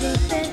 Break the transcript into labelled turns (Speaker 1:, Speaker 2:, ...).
Speaker 1: everything